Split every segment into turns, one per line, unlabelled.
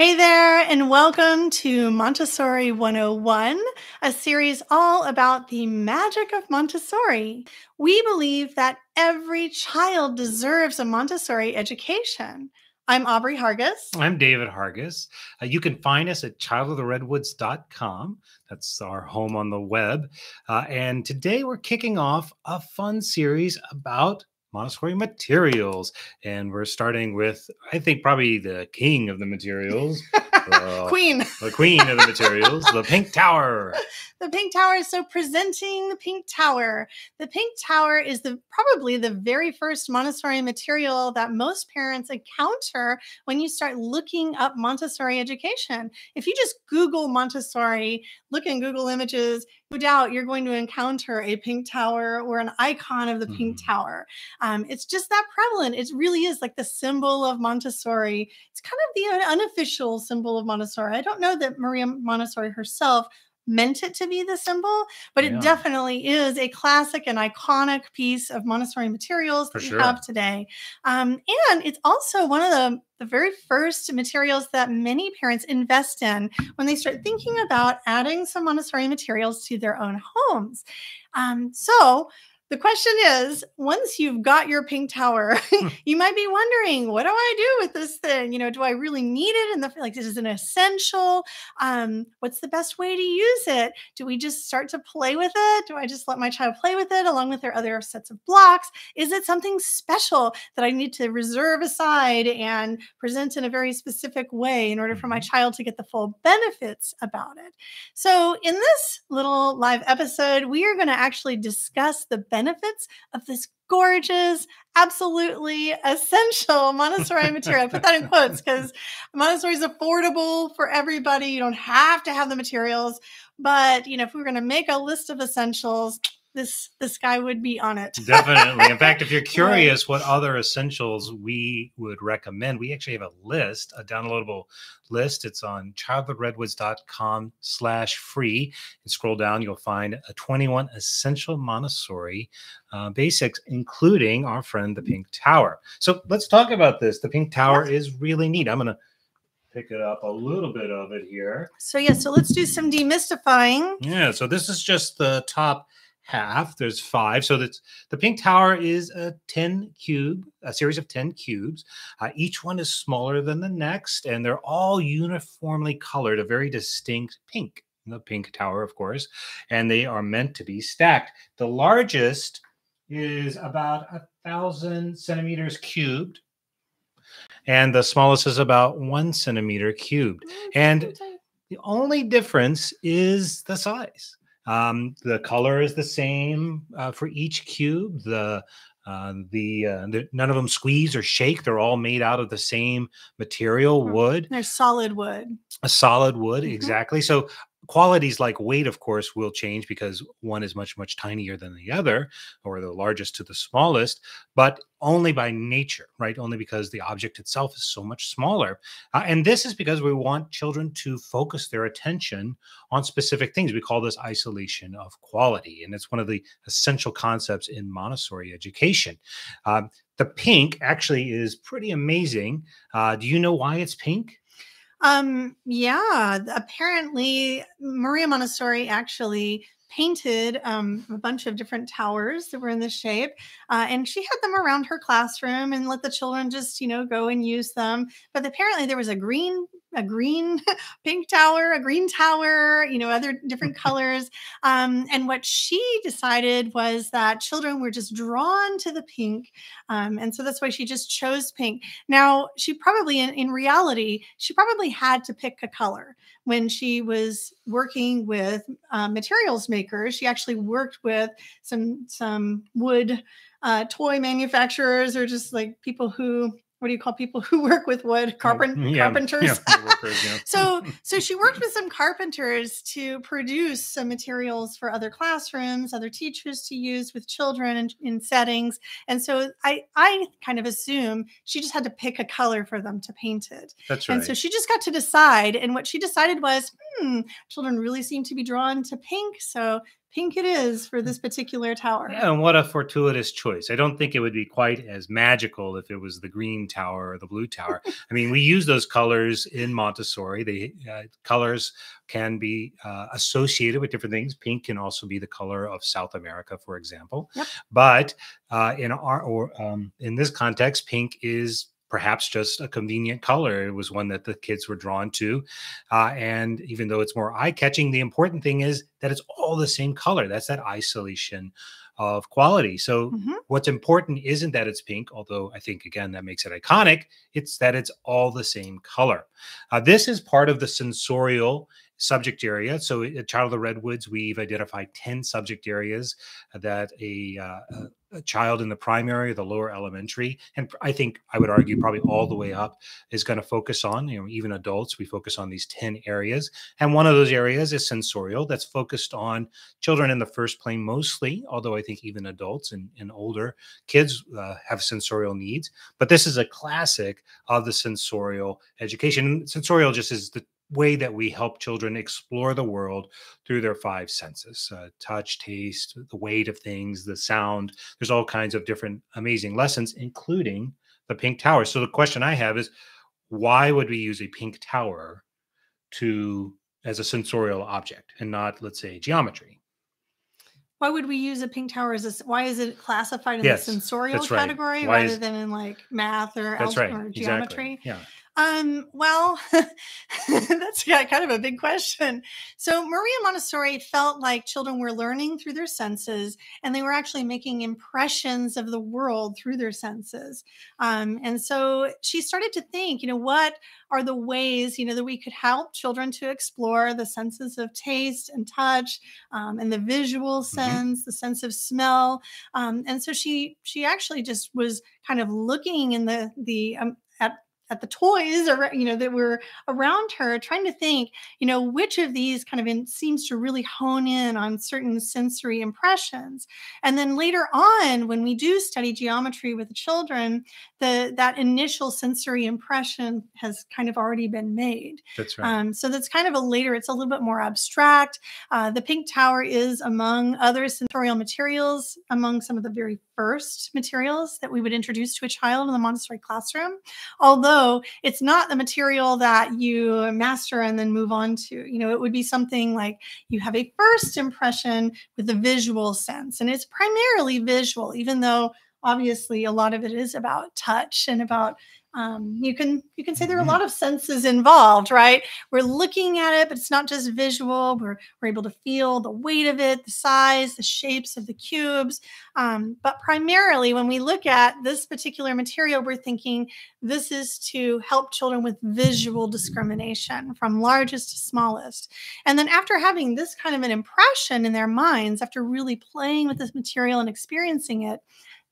Hey there, and welcome to Montessori 101, a series all about the magic of Montessori. We believe that every child deserves a Montessori education. I'm Aubrey Hargis.
I'm David Hargis. Uh, you can find us at childoftheredwoods.com. That's our home on the web. Uh, and today we're kicking off a fun series about Montessori materials. And we're starting with, I think, probably the king of the materials.
uh, queen.
The queen of the materials, the Pink Tower.
The Pink Tower. So presenting the Pink Tower. The Pink Tower is the probably the very first Montessori material that most parents encounter when you start looking up Montessori education. If you just Google Montessori, look in Google Images, no doubt you're going to encounter a pink tower or an icon of the mm-hmm. pink tower. Um, it's just that prevalent. It really is like the symbol of Montessori. It's kind of the unofficial symbol of Montessori. I don't know that Maria Montessori herself meant it to be the symbol, but yeah. it definitely is a classic and iconic piece of Montessori materials that we have today. Um, and it's also one of the, the very first materials that many parents invest in when they start thinking about adding some Montessori materials to their own homes. Um, so the question is once you've got your pink tower hmm. you might be wondering what do i do with this thing? You know do i really need it? And the like this is an essential? Um what's the best way to use it? Do we just start to play with it? Do i just let my child play with it along with their other sets of blocks? Is it something special that i need to reserve aside and present in a very specific way in order for my mm-hmm. child to get the full benefits about it? So in this little live episode we are going to actually discuss the benefits benefits of this gorgeous, absolutely essential Montessori material. I put that in quotes because Montessori is affordable for everybody. You don't have to have the materials. But, you know, if we were going to make a list of essentials, this this guy would be on it.
Definitely. In fact, if you're curious what other essentials we would recommend, we actually have a list, a downloadable list. It's on childoftheredwoods.com slash free. And scroll down, you'll find a 21 essential Montessori uh, basics, including our friend the Pink Tower. So let's talk about this. The Pink Tower is really neat. I'm gonna pick it up a little bit of it here.
So yeah, so let's do some demystifying.
Yeah, so this is just the top half. There's five. So that's the pink tower is a 10 cube, a series of 10 cubes. Uh, each one is smaller than the next, and they're all uniformly colored, a very distinct pink. The pink tower, of course, and they are meant to be stacked. The largest is about a thousand centimeters cubed, and the smallest is about one centimeter cubed. And the only difference is the size. Um, the color is the same uh, for each cube. The uh, the, uh, the, none of them squeeze or shake. They're all made out of the same material, wood.
They're solid wood.
A solid wood, mm-hmm. exactly. So qualities like weight, of course, will change because one is much, much tinier than the other, or the largest to the smallest, but only by nature, right? Only because the object itself is so much smaller. Uh, and this is because we want children to focus their attention on specific things. We call this isolation of quality. And it's one of the essential concepts in Montessori education. Uh, the pink actually is pretty amazing. Uh, do you know why it's pink?
Um, yeah, apparently Maria Montessori actually painted um, a bunch of different towers that were in this shape. Uh, and she had them around her classroom and let the children just, you know, go and use them. But apparently there was a green a green pink tower, a green tower, you know, other different colors. Um, and what she decided was that children were just drawn to the pink. Um, and so that's why she just chose pink. Now, she probably, in, in reality, she probably had to pick a color when she was working with uh, materials makers. She actually worked with some, some wood uh, toy manufacturers or just like people who what do you call people who work with wood Carpent, yeah, carpenters yeah, workers, yeah. so so she worked with some carpenters to produce some materials for other classrooms other teachers to use with children in, in settings and so i i kind of assume she just had to pick a color for them to paint it
that's right
and so she just got to decide and what she decided was hmm, children really seem to be drawn to pink. So pink it is for this particular tower.
Yeah, and what a fortuitous choice. I don't think it would be quite as magical if it was the green tower or the blue tower. I mean, we use those colors in Montessori. The uh, colors can be uh, associated with different things. Pink can also be the color of South America, for example. Yep. But uh, in our or um, in this context, pink is perhaps just a convenient color. It was one that the kids were drawn to. Uh, and even though it's more eye catching, the important thing is that it's all the same color. That's that isolation of quality. So, mm-hmm. what's important isn't that it's pink, although I think, again, that makes it iconic. It's that it's all the same color. Uh, this is part of the sensorial subject area. So at Child of the Redwoods, we've identified 10 subject areas that a, uh, a child in the primary or the lower elementary, and I think I would argue probably all the way up is going to focus on, you know, even adults, we focus on these 10 areas. And one of those areas is sensorial, that's focused on children in the first plane mostly, although I think even adults and, and older kids uh, have sensorial needs. But this is a classic of the sensorial education. Sensorial just is the way that we help children explore the world through their five senses uh, touch taste the weight of things the sound. There's all kinds of different amazing lessons including the pink tower. So the question i have is why would we use a pink tower to as a sensorial object and not let's say geometry?
Why would we use a pink tower as a, why is it classified in yes, the sensorial category right. rather is, than in like math or,
that's right,
or geometry?
Exactly. yeah
um, well, that's kind of a big question. So Maria Montessori felt like children were learning through their senses and they were actually making impressions of the world through their senses. Um, and so she started to think, you know, what are the ways, you know, that we could help children to explore the senses of taste and touch um, and the visual mm-hmm. sense, mm-hmm. the sense of smell. Um, and so she she actually just was kind of looking in the the um, at the toys or you know that were around her trying to think you know which of these kind of in, seems to really hone in on certain sensory impressions. And then later on when we do study geometry with the children the that initial sensory impression has kind of already been made.
That's right.
Um, so that's kind of a later it's a little bit more abstract. Uh, the pink tower is among other sensorial materials among some of the very first materials that we would introduce to a child in the montessori classroom although it's not the material that you master and then move on to. You know, it would be something like you have a first impression with the visual sense, and it's primarily visual, even though obviously a lot of it is about touch and about um, you can you can say there are a mm-hmm. lot of senses involved right? We're looking at it but it's not just visual. We're, we're able to feel the weight of it the size the shapes of the cubes. Um, but primarily when we look at this particular material we're thinking this is to help children with visual discrimination from largest to smallest. And then after having this kind of an impression in their minds after really playing with this material and experiencing it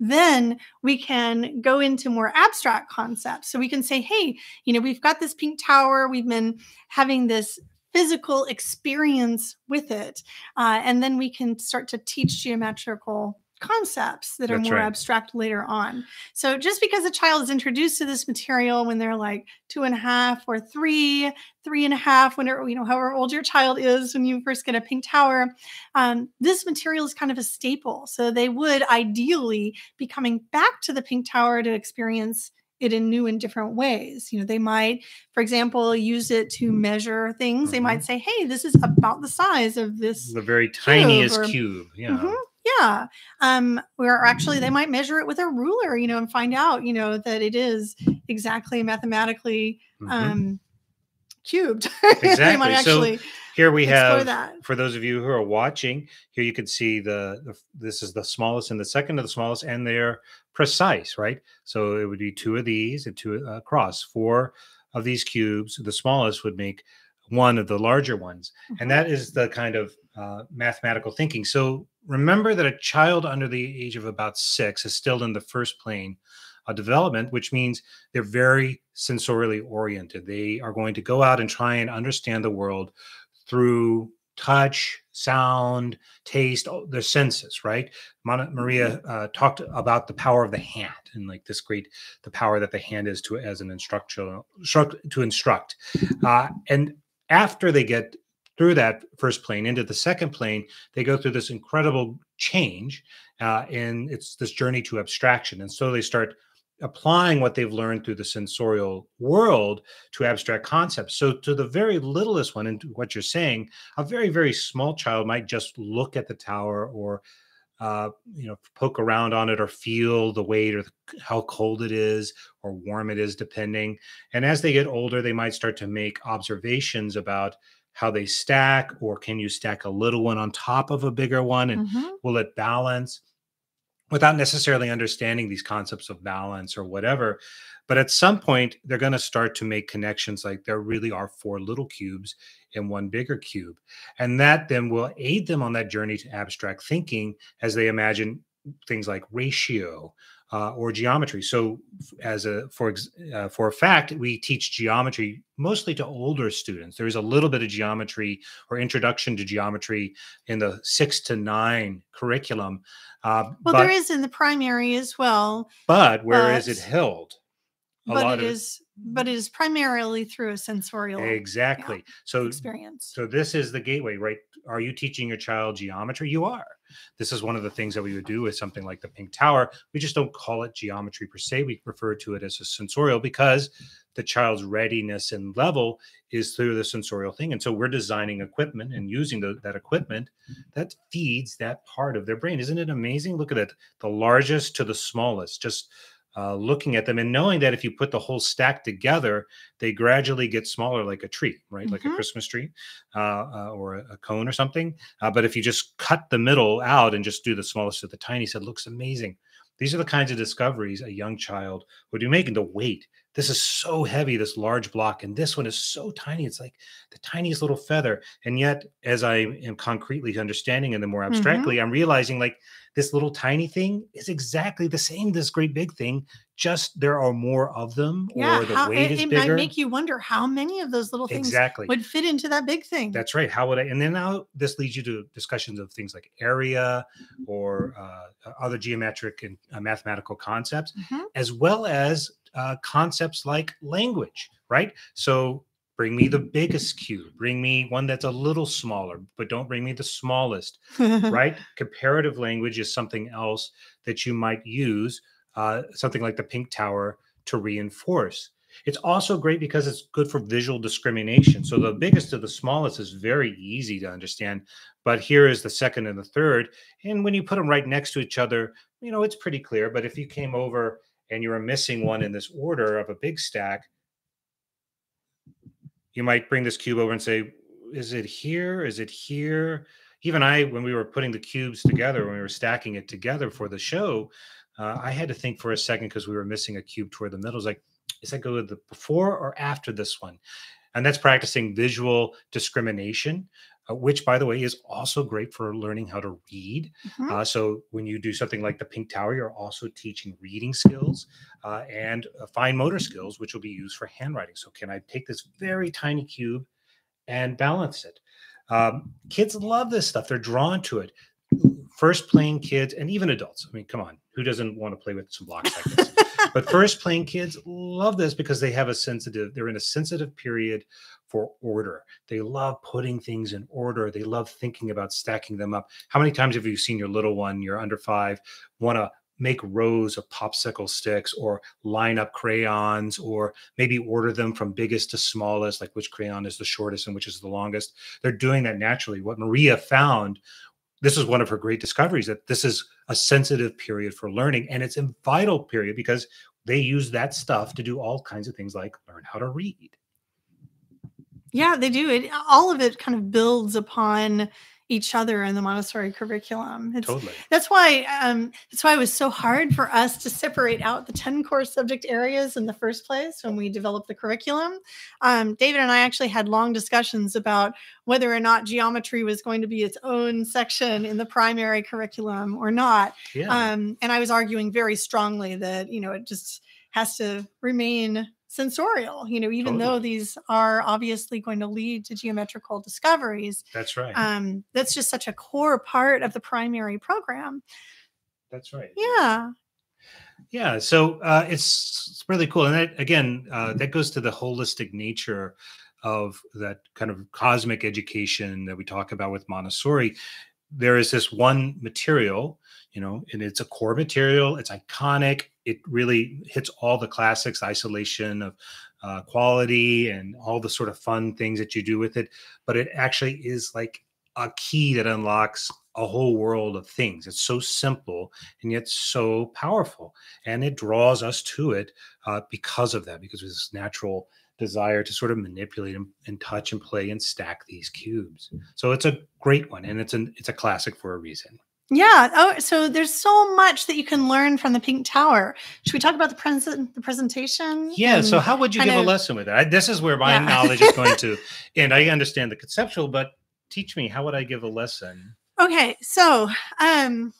then we can go into more abstract concepts. So we can say, hey, you know, we've got this pink tower, we've been having this physical experience with it. Uh, and then we can start to teach geometrical concepts that are That's more right. abstract later on. So just because a child is introduced to this material when they're like two and a half or three, three and a half, whenever you know however old your child is when you first get a pink tower, um, this material is kind of a staple. So they would ideally be coming back to the pink tower to experience it in new and different ways. You know, they might, for example, use it to measure things. Mm-hmm. They might say, "Hey, this is about the size of this."
The very tiniest cube. Or, cube. Yeah. Mm-hmm,
yeah. Um, where actually they might measure it with a ruler, you know, and find out, you know, that it is exactly mathematically mm-hmm. um, cubed.
Exactly. so here we have, that. for those of you who are watching, here you can see the, the, this is the smallest and the second of the smallest, and they're precise, right? So it would be two of these and two uh, across. Four of these cubes, the smallest would make one of the larger ones. Mm-hmm. And that is the kind of uh, mathematical thinking. So remember that a child under the age of about six is still in the first plane of development, which means they're very sensorially oriented. They are going to go out and try and understand the world through touch, sound, taste, their senses, right? Maria mm-hmm. uh, talked about the power of the hand and like this great, the power that the hand is to as an instructional to instruct. Uh, and after they get through that first plane into the second plane, they go through this incredible change, uh, and it's this journey to abstraction. And so they start applying what they've learned through the sensorial world to abstract concepts. So, to the very littlest one, and what you're saying, a very, very small child might just look at the tower or uh, you know, poke around on it or feel the weight or the, how cold it is or warm it is, depending. And as they get older, they might start to make observations about how they stack, or can you stack a little one on top of a bigger one, and mm-hmm. will it balance? Without necessarily understanding these concepts of balance or whatever. But at some point, they're going to start to make connections like there really are four little cubes in one bigger cube. And that then will aid them on that journey to abstract thinking as they imagine things like ratio uh, or geometry. So, as a for uh, for a fact, we teach geometry mostly to older students. There is a little bit of geometry or introduction to geometry in the six to nine curriculum.
Uh, well, but, there is in the primary as well.
But where but, is it held?
but it is but it is primarily through a sensorial
exactly so
experience
so this is the gateway right are you teaching your child geometry you are this is one of the things that we would do with something like the pink tower. We just don't call it geometry per se. We refer to it as a sensorial because the child's readiness and level is through the sensorial thing. And so we're designing equipment and using the, that equipment that feeds that part of their brain. Isn't it amazing? Look at it the largest to the smallest just uh, looking at them and knowing that if you put the whole stack together, they gradually get smaller like a tree, right? Mm-hmm. Like a mm-hmm. Christmas tree uh, uh, or a, cone or something. Uh, but if you just cut the middle out and just do the smallest of the tiniest, it looks amazing. These are the kinds of discoveries a young child would be making. The weight. This is so heavy, this large block, and this one is so tiny. It's like the tiniest little feather. And yet, as I am concretely understanding and the more mm-hmm. abstractly, mm-hmm. I'm realizing like this little tiny thing is exactly the same this great big thing just there are more of them
yeah,
or the
how,
weight
it,
is
it
bigger.
might make you wonder how many of those little things
exactly
would fit into that big thing
that's right how would i and then now this leads you to discussions of things like area or uh, other geometric and uh, mathematical concepts mm-hmm. as well as uh, concepts like language right? So bring me the biggest cube bring me one that's a little smaller but don't bring me the smallest right? Comparative language is something else that you might use uh, something like the pink tower to reinforce. It's also great because it's good for visual discrimination. So the biggest to the smallest is very easy to understand but here is the second and the third. And when you put them right next to each other you know it's pretty clear. But if you came over and you are missing one in this order of a big stack you might bring this cube over and say, is it here? Is it here? Even I, when we were putting the cubes together, when we were stacking it together for the show, uh, I had to think for a second because we were missing a cube toward the middle. It's like, is that go to the before or after this one? And that's practicing visual discrimination uh, which by the way is also great for learning how to read. Mm-hmm. Uh, so when you do something like the Pink Tower, you're also teaching reading skills uh, and uh, fine motor skills, which will be used for handwriting. So can I take this very tiny cube and balance it? Um, kids love this stuff; they're drawn to it. First playing kids and even adults. I mean, come on, who doesn't want to play with some blocks like this? But first plane kids love this because they have a sensitive they're in a sensitive period for order. They love putting things in order. They love thinking about stacking them up. How many times have you seen your little one you're under five want to make rows of popsicle sticks or line up crayons or maybe order them from biggest to smallest like which crayon is the shortest and which is the longest? They're doing that naturally. What maria found this is one of her great discoveries that this is a sensitive period for learning and it's a vital period because they use that stuff to do all kinds of things like learn how to read.
Yeah they do. It all of it kind of builds upon each other in the Montessori curriculum. It's,
totally.
That's why um, that's why it was so hard for us to separate out the ten core subject areas in the first place when we developed the curriculum. Um, David and I actually had long discussions about whether or not geometry was going to be its own section in the primary curriculum or not. Yeah. Um, and I was arguing very strongly that you know it just has to remain sensorial you know even totally. though these are obviously going to lead to geometrical discoveries
that's right.
um that's just such a core part of the primary program.
That's right
yeah.
Yeah so uh it's, it's really cool and that again uh that goes to the holistic nature of that kind of cosmic education that we talk about with Montessori, there is this one material, you know, and it's a core material. It's iconic. It really hits all the classics, isolation of uh, quality and all the sort of fun things that you do with it. But it actually is like a key that unlocks a whole world of things. It's so simple and yet so powerful, and it draws us to it uh, because of that, because of this natural desire to sort of manipulate and, and, touch and play and stack these cubes. So it's a great one, and it's an it's a classic for a reason.
Yeah. Oh, so there's so much that you can learn from the Pink Tower. Should we talk about the present the presentation?
Yeah. So how would you give of, a lesson with it? I, this is where my yeah. knowledge is going to, and I understand the conceptual, but teach me how would I give a lesson?
Okay. So, um,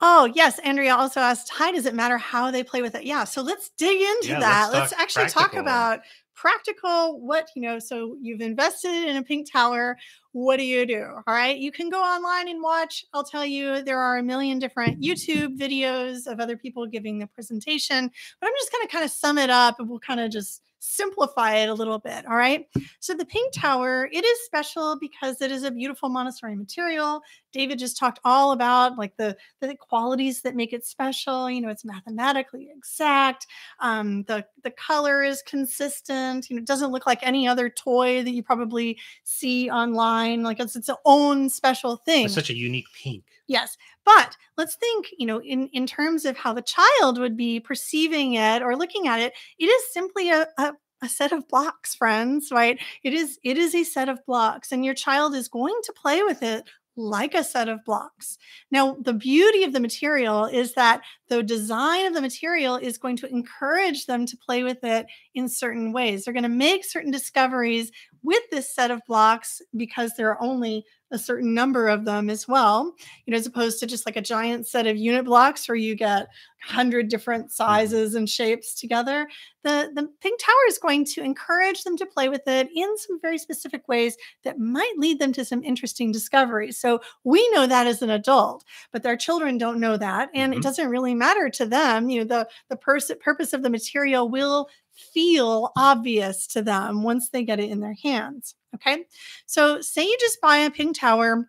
Oh, yes. Andrea also asked, Hi, does it matter how they play with it? Yeah. So let's dig into yeah, that. Let's, let's actually practical. talk about practical what, you know, so you've invested in a pink tower. What do you do? All right. You can go online and watch. I'll tell you, there are a million different YouTube videos of other people giving the presentation, but I'm just going to kind of sum it up and we'll kind of just simplify it a little bit. All right. So the pink tower, it is special because it is a beautiful Montessori material. David just talked all about like the, the qualities that make it special. You know, it's mathematically exact. Um, the, the color is consistent. You know, it doesn't look like any other toy that you probably see online. Like it's its own special thing.
It's such a unique pink.
Yes. But let's think, you know, in, in terms of how the child would be perceiving it or looking at it, it is simply a, a, a set of blocks, friends, right? It is it is a set of blocks, and your child is going to play with it like a set of blocks. Now, the beauty of the material is that the design of the material is going to encourage them to play with it in certain ways. They're going to make certain discoveries with this set of blocks because there are only a certain number of them as well, you know, as opposed to just like a giant set of unit blocks where you get 100 different mm-hmm. sizes and shapes together. The, the Pink Tower is going to encourage them to play with it in some very specific ways that might lead them to some interesting discoveries. So we know that as an adult, but their children don't know that. And mm-hmm. it doesn't really matter to them. You know, the, the pers- purpose of the material will feel obvious to them once they get it in their hands. Okay. So, say you just buy a pink tower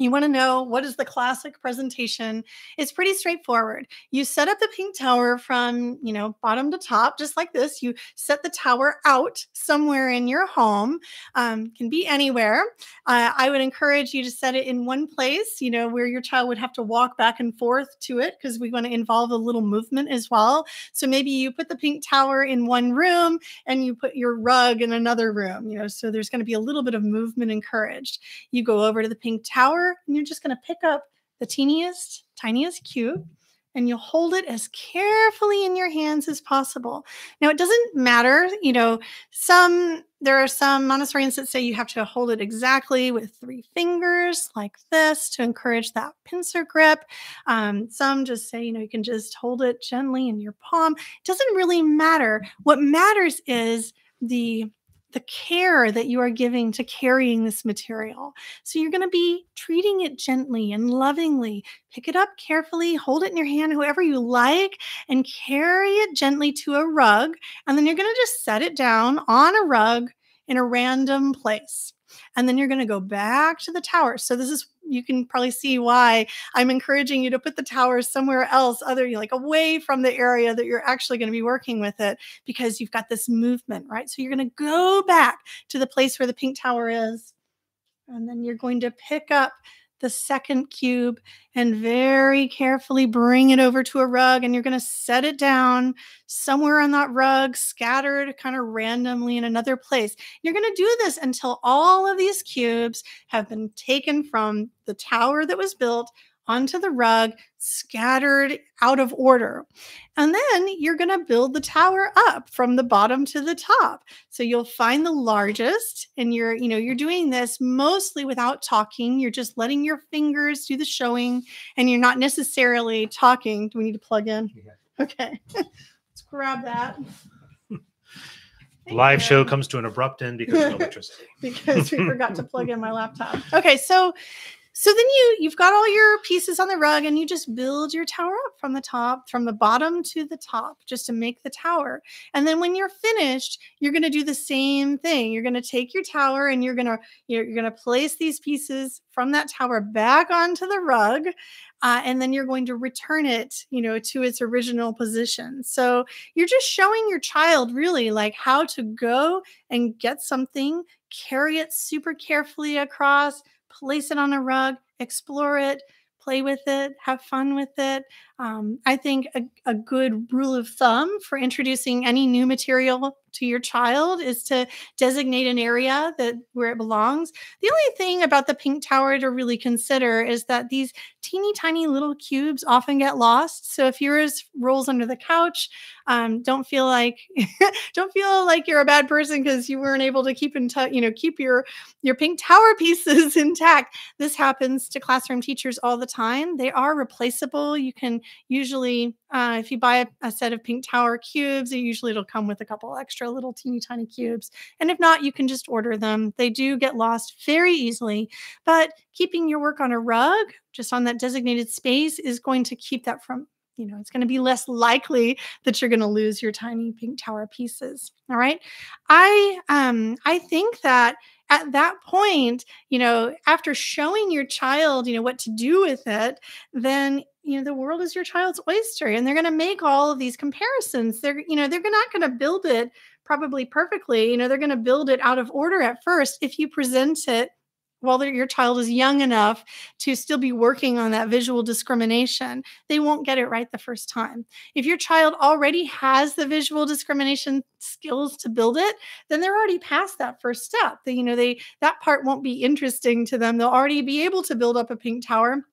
you want to know what is the classic presentation? It's pretty straightforward. You set up the pink tower from you know bottom to top just like this. You set the tower out somewhere in your home um, can be anywhere. Uh, i would encourage you to set it in one place you know where your child would have to walk back and forth to it because we want to involve a little movement as well. So maybe you put the pink tower in one room and you put your rug in another room you know so there's going to be a little bit of movement encouraged. You go over to the pink tower and you're just going to pick up the teeniest, tiniest cube and you'll hold it as carefully in your hands as possible. Now, it doesn't matter, you know, some there are some Montessorians that say you have to hold it exactly with three fingers like this to encourage that pincer grip. Um, some just say, you know, you can just hold it gently in your palm. It doesn't really matter. What matters is the the care that you are giving to carrying this material. So you're going to be treating it gently and lovingly. Pick it up carefully, hold it in your hand, whoever you like, and carry it gently to a rug. And then you're going to just set it down on a rug in a random place. And then you're going to go back to the tower. So this is you can probably see why I'm encouraging you to put the tower somewhere else, other like away from the area that you're actually going to be working with it, because you've got this movement, right? So you're going to go back to the place where the pink tower is, and then you're going to pick up the second cube and very carefully bring it over to a rug. And you're going to set it down somewhere on that rug, scattered kind of randomly in another place. You're going to do this until all of these cubes have been taken from the tower that was built onto the rug, scattered out of order. And then you're going to build the tower up from the bottom to the top. So you'll find the largest and you're, you know, you're doing this mostly without talking. You're just letting your fingers do the showing and you're not necessarily talking. Do we need to plug in? Yeah. Okay. Let's grab that.
Live you. show comes to an abrupt end because of electricity.
because we forgot to plug in my laptop. Okay, so so then you you've got all your pieces on the rug and you just build your tower up from the top from the bottom to the top just to make the tower. And then when you're finished you're going to do the same thing. You're going to take your tower and you're going to you're, you're going to place these pieces from that tower back onto the rug uh, and then you're going to return it you know to its original position. So you're just showing your child really like how to go and get something carry it super carefully across place it on a rug, explore it, play with it, have fun with it. Um, I think a, a, good rule of thumb for introducing any new material to your child is to designate an area that where it belongs. The only thing about the pink tower to really consider is that these teeny tiny little cubes often get lost. So if yours rolls under the couch, um, don't feel like don't feel like you're a bad person because you weren't able to keep in touch, you know, keep your your pink tower pieces intact. This happens to classroom teachers all the time. They are replaceable. You can usually uh, if you buy a, a, set of pink tower cubes, it usually it'll come with a couple extra little teeny tiny cubes. And if not, you can just order them. They do get lost very easily, but keeping your work on a rug, just on that designated space, is going to keep that from you know it's going to be less likely that you're going to lose your tiny pink tower pieces all right i um i think that at that point you know after showing your child you know what to do with it then you know the world is your child's oyster and they're going to make all of these comparisons. They're you know they're not going to build it probably perfectly you know they're going to build it out of order at first if you present it while your child is young enough to still be working on that visual discrimination they won't get it right the first time. If your child already has the visual discrimination skills to build it then they're already past that first step. They, you know they that part won't be interesting to them. They'll already be able to build up a pink tower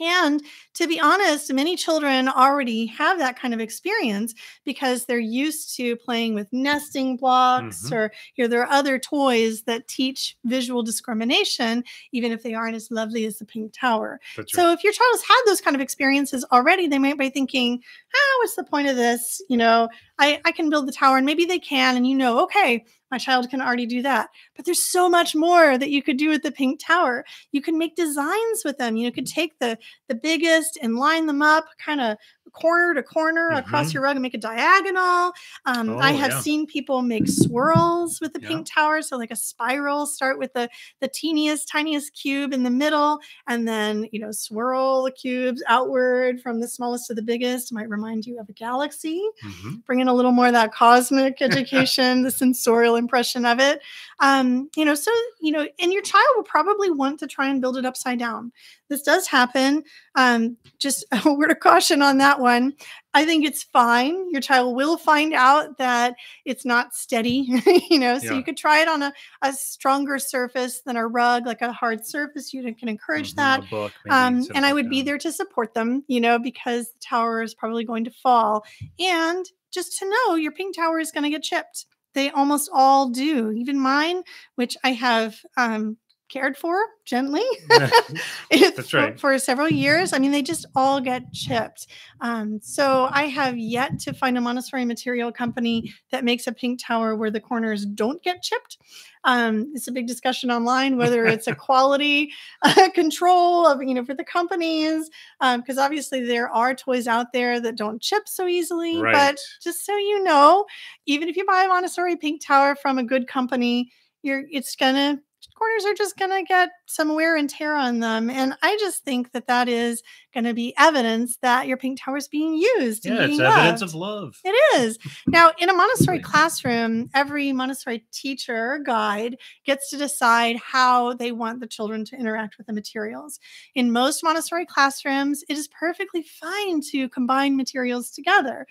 and to be honest, many children already have that kind of experience because they're used to playing with nesting blocks mm-hmm. or you know there are other toys that teach visual discrimination even if they aren't as lovely as the pink tower. That's so right. if your child has had those kind of experiences already, they might be thinking, "Ah, what's the point of this? You know, I I can build the tower and maybe they can and you know, okay, my child can already do that. But there's so much more that you could do with the pink tower. You can make designs with them. You know, could take the the biggest and line them up kind of corner to corner mm-hmm. across your rug and make a diagonal. Um, oh, I have yeah. seen people make swirls with the yeah. pink tower. So like a spiral, start with the, the teeniest, tiniest cube in the middle, and then, you know, swirl the cubes outward from the smallest to the biggest. Might remind you of a galaxy. Mm-hmm. Bring in a little more of that cosmic education, the sensorial impression of it. Um, you know, so, you know, and your child will probably want to try and build it upside down. This does happen. Um, just a word of caution on that one. I think it's fine. Your child will find out that it's not steady, you know. So yeah. you could try it on a, a stronger surface than a rug, like a hard surface. You can encourage mm-hmm, that. Book, um, and I would be there to support them, you know, because the tower is probably going to fall. And just to know your pink tower is going to get chipped. They almost all do. Even mine, which I have um, cared for gently
That's right.
for, for, several years. I mean, they just all get chipped. Um, so I have yet to find a Montessori material company that makes a pink tower where the corners don't get chipped. Um, it's a big discussion online whether it's a quality uh, control of you know for the companies because um, obviously there are toys out there that don't chip so easily. Right. But just so you know, even if you buy a Montessori pink tower from a good company, you're it's gonna corners are just going to get some wear and tear on them. And I just think that that is going to be evidence that your pink tower is being used.
Yeah, it's loved. evidence of love.
It is. now, in a Montessori classroom, every Montessori teacher guide gets to decide how they want the children to interact with the materials. In most Montessori classrooms, it is perfectly fine to combine materials together.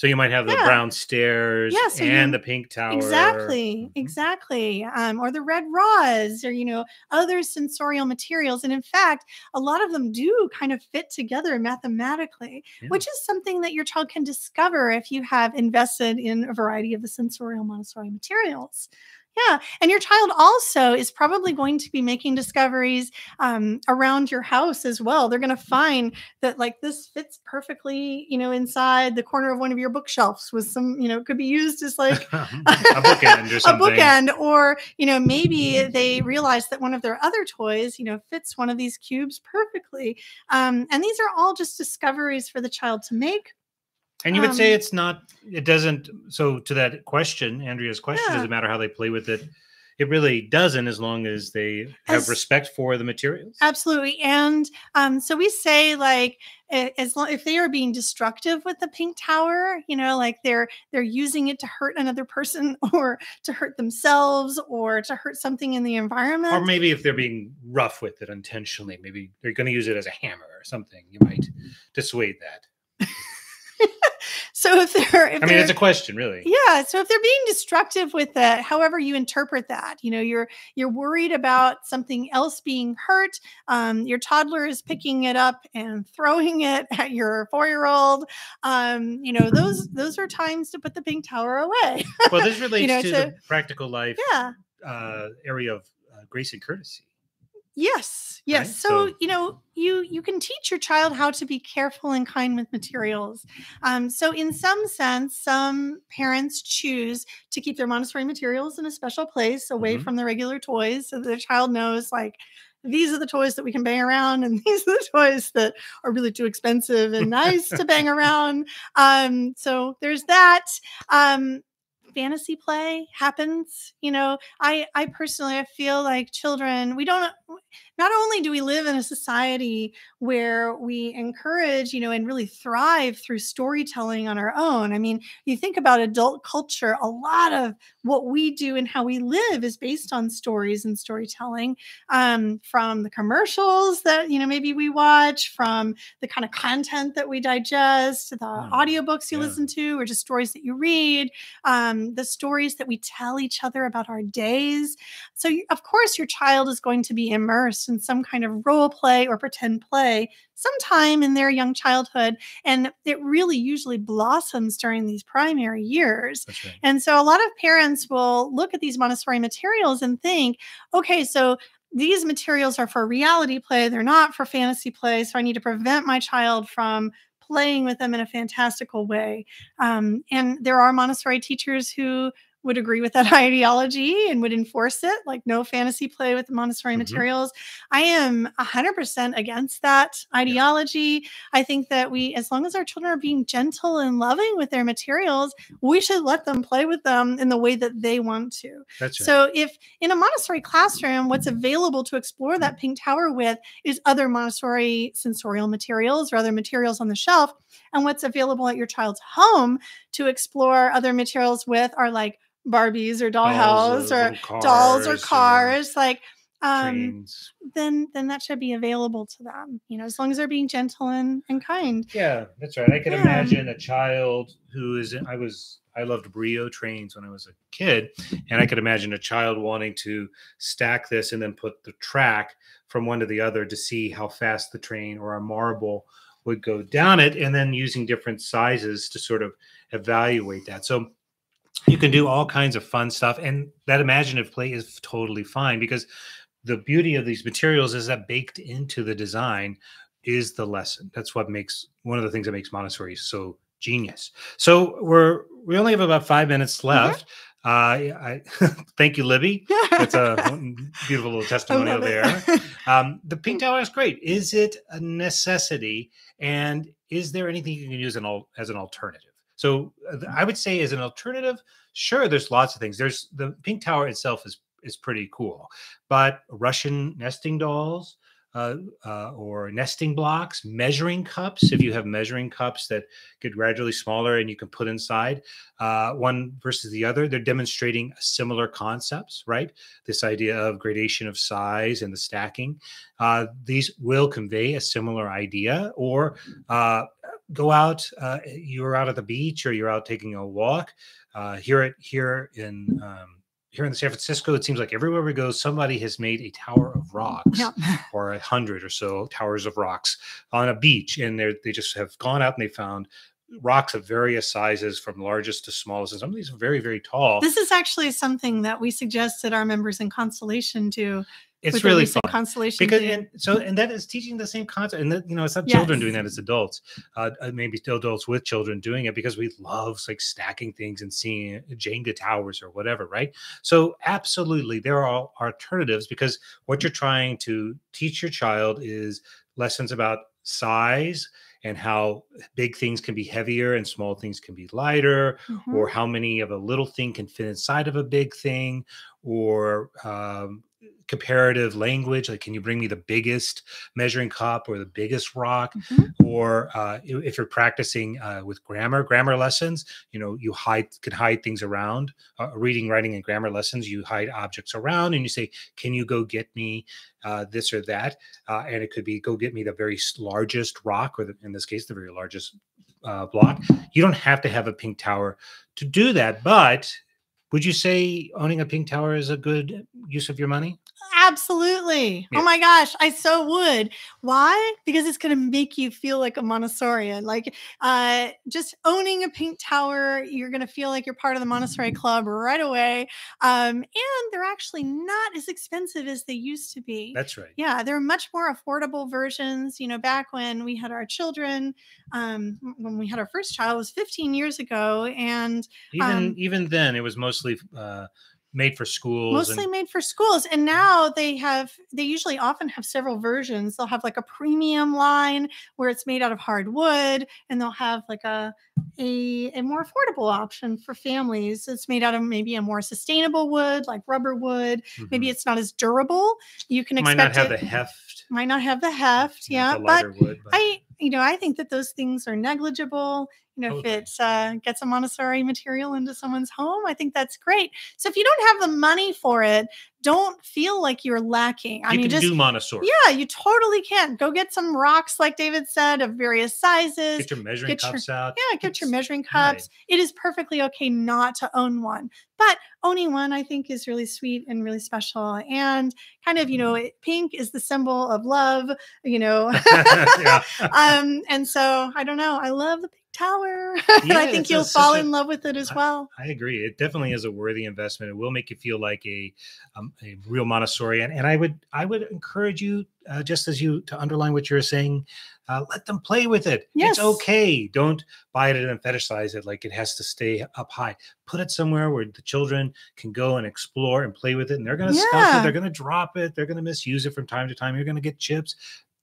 So you might have the yeah. brown stairs yeah, so and you, the pink tower.
Exactly, mm-hmm. exactly. Um, or the red rods, or you know, other sensorial materials. And in fact, a lot of them do kind of fit together mathematically, yeah. which is something that your child can discover if you have invested in a variety of the sensorial Montessori materials. Yeah. And your child also is probably going to be making discoveries um, around your house as well. They're going to find that, like, this fits perfectly, you know, inside the corner of one of your bookshelves with some, you know, could be used as like
a bookend or something.
A bookend. Or, you know, maybe they realize that one of their other toys, you know, fits one of these cubes perfectly. Um, and these are all just discoveries for the child to make.
And you would um, say it's not, it doesn't. So, to that question, Andrea's question, yeah. doesn't matter how they play with it. It really doesn't as long as they have as, respect for the materials.
Absolutely. And um, so we say, like, as long if they are being destructive with the pink tower you know like they're they're using it to hurt another person or to hurt themselves or to hurt something in the environment
or maybe if they're being rough with it intentionally maybe they're going to use it as a hammer or something you might dissuade that
so if they're, if
I mean, it's a question, really.
Yeah. So if they're being destructive with that, however you interpret that, you know, you're you're worried about something else being hurt. Um, your toddler is picking it up and throwing it at your four year old. Um, you know, those those are times to put the pink tower away.
well, this relates you know, to, to, the practical life yeah. uh, area of uh, grace and courtesy.
Yes. Yes. Right? So, so, you know, you you can teach your child how to be careful and kind with materials. Um, so, in some sense, some parents choose to keep their Montessori materials in a special place away mm-hmm. from the regular toys, so their child knows like these are the toys that we can bang around and these are the toys that are really too expensive and nice to bang around um, so there's that um, fantasy play happens you know i i personally i feel like children we don't not only do we live in a society where we encourage, you know, and really thrive through storytelling on our own. I mean, you think about adult culture, a lot of what we do and how we live is based on stories and storytelling um, from the commercials that, you know, maybe we watch, from the kind of content that we digest, the mm, audiobooks you yeah. listen to, or just stories that you read, um, the stories that we tell each other about our days. So, of course, your child is going to be immersed in some kind of role play or pretend play sometime in their young childhood. And it really usually blossoms during these primary years. Right. And so a lot of parents will look at these Montessori materials and think, okay, so these materials are for reality play, they're not for fantasy play. So I need to prevent my child from playing with them in a fantastical way. Um, and there are Montessori teachers who would agree with that ideology and would enforce it, like no fantasy play with the Montessori mm-hmm. materials. I am 100% against that ideology. Yeah. I think that we, as long as our children are being gentle and loving with their materials, we should let them play with them in the way that they want to. That's right. So, if in a Montessori classroom, what's available to explore that pink tower with is other Montessori sensorial materials or other materials on the shelf, and what's available at your child's home to explore other materials with are like Barbies or dollhouse or, or dolls or cars, like um then then that should be available to them you know as long as they're being gentle and, and kind.
Yeah that's right i can yeah. imagine a child who is i was i loved brio trains when i was a kid and i could imagine a child wanting to stack this and then put the track from one to the other to see how fast the train or a marble would go down it and then using different sizes to sort of evaluate that. So you can do all kinds of fun stuff and that imaginative play is totally fine because the beauty of these materials is that baked into the design is the lesson that's what makes one of the things that makes montessori so genius so we're we only have about five minutes mm-hmm. left mm-hmm. Uh, I thank you, Libby. That's a beautiful little testimonial there. Um, the pink tower is great. Is it a necessity? And is there anything you can use an as an alternative? So uh, I would say as an alternative, sure, there's lots of things. There's the pink tower itself is is pretty cool, but Russian nesting dolls, uh, uh, or nesting blocks, measuring cups. If you have measuring cups that get gradually smaller and you can put inside uh, one versus the other, they're demonstrating similar concepts, right? This idea of gradation of size and the stacking. Uh, these will convey a similar idea, or uh, go out. You're out at the beach or you're out taking a walk. here at here in um, here in San Francisco, it seems like everywhere we go, somebody has made a tower of rocks yep. or a hundred or so towers of rocks on a beach. And they they just have gone out and they found rocks of various sizes from largest to smallest and some of these are very very tall
This is actually something that we suggested our members in Constellation do.
It's really fun.
Constellation
because and so and that is teaching the same concept and that you know it's not children doing that it's adults uh uh, maybe still adults with children doing it because we love like stacking things and seeing jenga towers or whatever right? So absolutely there are alternatives because what you're trying to teach your child is lessons about size and how big things can be heavier and small things can be lighter
Mhm.
or how many of a little thing can fit inside of a big thing or um, comparative language like can you bring me the biggest measuring cup or the biggest rock?
Mhm.
or uh, if you're practicing uh, with grammar grammar lessons you know you hide can hide things around uh, reading writing and grammar lessons you hide objects around and you say can you go get me uh, this or that? Uh, and it could be go get me the very largest rock or the, in this case the very largest uh, block. You don't have to have a pink tower to do that but would you say owning a pink tower is a good use of your money
Absolutely.
Yeah.
Oh my gosh, I so would. Why? Because it's going to make you feel like a Montessorian. Like uh, just owning a pink tower, you're going to feel like you're part of the Montessori club right away. Um, and they're actually not as expensive as they used to be.
that's right
yeah, there are much more affordable versions. You know, back when we had our children, um, when we had our first child, it was 15 years ago, and
even
um,
even then it was mostly uh, made for schools
mostly
and
made for schools and now they have they usually often have several versions. They'll have like a premium line where it's made out of hardwood and they'll have like a a, a more affordable option for families. It's made out of maybe a more sustainable wood like rubber wood. Maybe
mhm,
it's not as durable. You can
might
expect
not have
it
the heft.
might not have the heft yeah but
wood but
I, you know, I think that those things are negligible. You know,
Totally.
if it uh, gets a Montessori material into someone's home, I think that's great. So if you don't have the money for it, don't feel like you're lacking. I
you
mean,
can
just
do montessori
yeah, you totally can. Go get some rocks, like David said, of various sizes.
get your measuring
get your-
cups out
Yeah, get your
It's-
measuring
right.
cups. It is perfectly okay not to own one, but owning one I think is really sweet and really special. And kind of, you know, it- pink is the symbol of love, you know. um, and so I don't know. I love the pink tower.
Yeah,
I think you'll fall
a-
in love with it as well.
I agree. It definitely is a worthy investment. It will make you feel like a um, a real Montessorian. And and I would I would encourage you, uh, just as you to underline what you're saying, uh, let them play with it.
Yes.
It's okay. Don't buy it and fetishize it like it has to stay up high. Put it somewhere where the children can go and explore and play with it. And they're going to stuff
Yeah.
it. They're going to drop it. They're going to misuse it from time to time. You're going to get chips.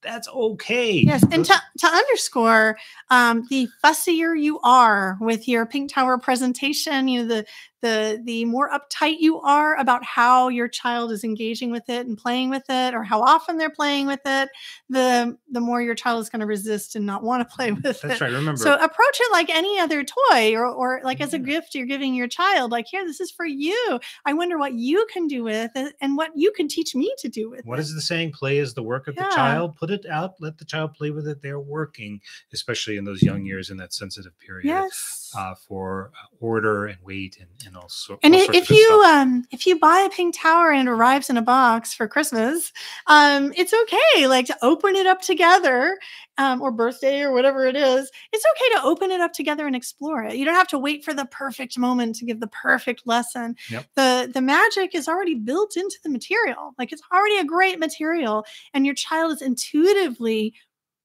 That's okay.
Yes, and to, to underscore, um, the fussier you are with your pink tower presentation, you know, the the the more uptight you are about how your child is engaging with it and playing with it, or how often they're playing with it, the the more your child is going to resist and not want to play mm, with
that's
it.
That's right. Remember,
So approach it like any other toy, or or like as a
mm-hmm.
gift you're giving your child. Like here, this is for you. I wonder what you can do with it, and what you can teach me to do with
What
it.
is the saying? Play is the work of
Yeah.
the child. Put it out. Let the child play with it. They're working, especially in those young years in that sensitive period
Yes.
Uh, for uh, order and weight and, and all, so,
And
all
if you um if you buy a pink tower and it arrives in a box for Christmas, um, it's okay like to open it up together, um, or birthday or whatever it is. It's okay to open it up together and explore it. You don't have to wait for the perfect moment to give the perfect lesson.
Yep.
The the magic is already built into the material. Like it's already a great material, and your child is intuitively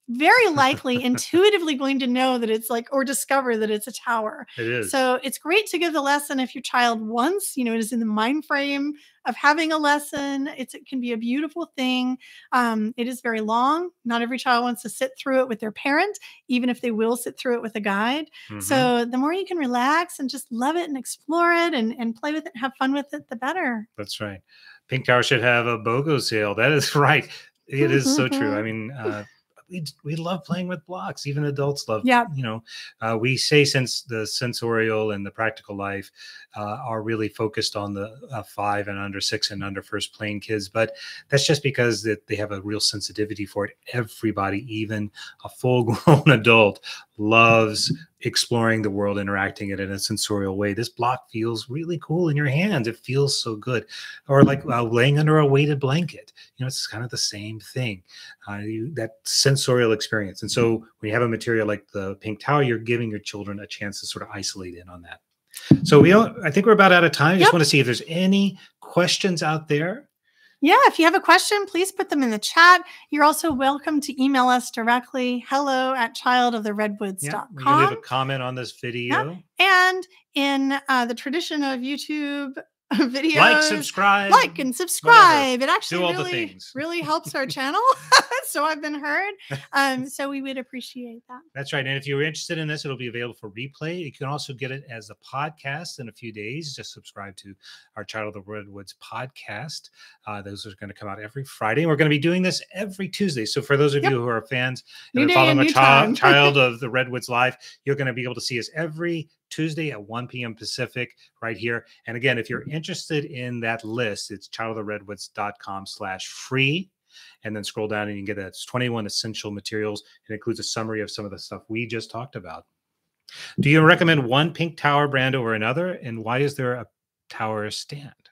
very likely intuitively going to know that it's like or discover that it's a tower
it is.
so it's great to give the lesson if your child wants, you know, is in the mind frame of having a lesson. It's, it can be a beautiful thing. Um, it is very long. Not every child wants to sit through it with their parent, even if they will sit through it with a guide.
Mhm.
So the more you can relax and just love it and explore it and, and play with it and have fun with it, the better.
that's right. Pink Tower should have a BOGO sale. That is right. It is so true. I mean, uh, we, we love playing with blocks. Even adults love.
Yeah.
You know, uh, we say since the sensorial and the practical life uh, are really focused on the uh, five and under, six and under first playing kids, but that's just because that they have a real sensitivity for it. Everybody, even a full-grown adult, loves exploring the world, interacting it in a sensorial way. This block feels really cool in your hands. It feels so good. Or like uh, laying under a weighted blanket. You know, it's kind of the same thing. Uh, you, that sensorial experience. And so when you have a material like the pink tower, you're giving your children a chance to sort of isolate in on that. So we, don't, I think we're about out of time. I just want to see if there's any questions out there.
Yeah, if you have a question, please put them in the chat. You're also welcome to email us directly hello at
Yeah, we can leave
childoftheredwoods.com.
a comment on this video.
And in uh, the tradition of YouTube videos,
Like, subscribe,
like and subscribe. It actually really, really helps our channel. so I've been heard. Um, so we would appreciate that.
That's right. And if you're interested in this, it'll be available for replay. You can also get it as a podcast in a few days. Just subscribe to our Child of the Redwoods podcast. Uh, those are going to come out every Friday. We're going to be doing this every Tuesday. So for those of
Yep.
you who are fans and are following a child, child of the Redwoods live, you're going to be able to see us every Tuesday at 1 p.m. Pacific right here. And again, if you're interested in that list, it's childoftheredwoods.com slash free. And then scroll down and you can get that. It's 21 essential materials. It includes a summary of some of the stuff we just talked about. Do you recommend one pink tower brand over another? And why is there a tower stand?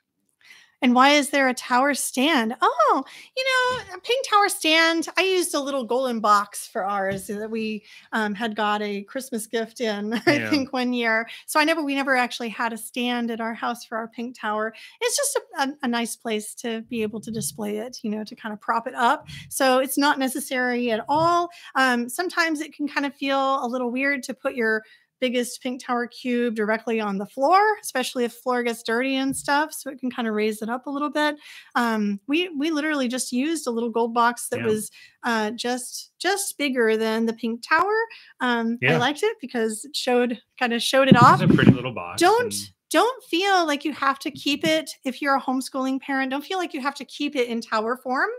And why is there a tower stand? Oh, you know, a pink tower stand. I used a little golden box for ours that we um, had got a Christmas gift in, I
Yeah.
think, one year. So I never, we never actually had a stand at our house for our pink tower. It's just a, a, a nice place to be able to display it, you know, to kind of prop it up. So it's not necessary at all. Um, sometimes it can kind of feel a little weird to put your biggest pink tower cube directly on the floor, especially if floor gets dirty and stuff. So it can kind of raise it up a little bit. Um, we we literally just used a little gold box that
Yeah.
was uh, just just bigger than the pink tower. Um, I liked it because it showed kind of showed it off.
It's a pretty little box.
Don't
and-
don't feel like you have to keep it if you're a homeschooling parent. Don't feel like you have to keep it in tower form.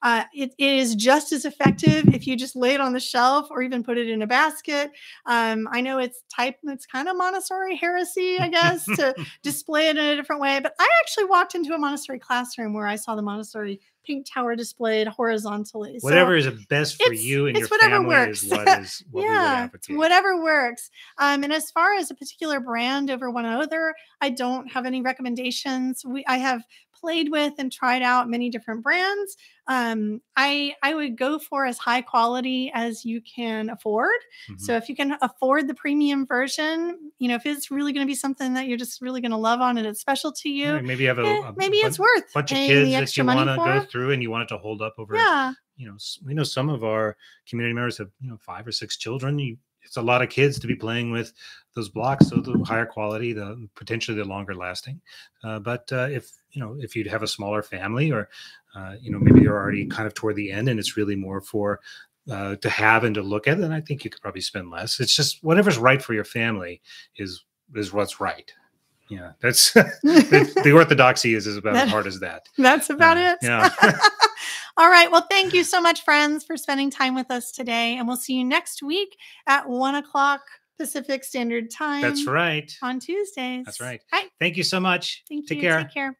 Uh, it, it is just as effective if you just lay it on the shelf or even put it in a basket. Um, I know it's type it's kind of Montessori heresy, I guess, to display it in a different way. But I actually walked into a Montessori classroom where I saw the Montessori pink tower displayed horizontally. So-
whatever is best for you and
it's
your
whatever
family
works.
is what is what
yeah, whatever works. Um, and as far as a particular brand over one other, I don't have any recommendations. We I have played with and tried out many different brands. Um, I I would go for as high quality as you can afford.
Mhm.
So if you can afford the premium version, you know, if it's really going to be something that you're just really going to love on and it's special to you,
Yeah, maybe you have a,
eh,
a
maybe it's worth
bunch of kids that you want to go through and you want it to hold up over
Yeah.
you know we know some of our community members have you know five or six children you, it's a lot of kids to be playing with those blocks so the higher quality the potentially the longer lasting uh, but uh, if you know if you'd have a smaller family or uh, you know maybe you're already kind of toward the end and it's really more for uh, to have and to look at then i think you could probably spend less it's just whatever's right for your family is is what's right yeah that's the, the orthodoxy is, is about as hard as that
That's about
Uh,
it.
yeah.
All right. Well, thank you so much, friends, for spending time with us today. And we'll see you next week at one o'clock Pacific Standard Time.
that's right
On Tuesdays.
That's right.
Hi.
Thank you so much.
Thank
Take
you.
care.
Take care.